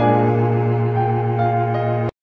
Amen.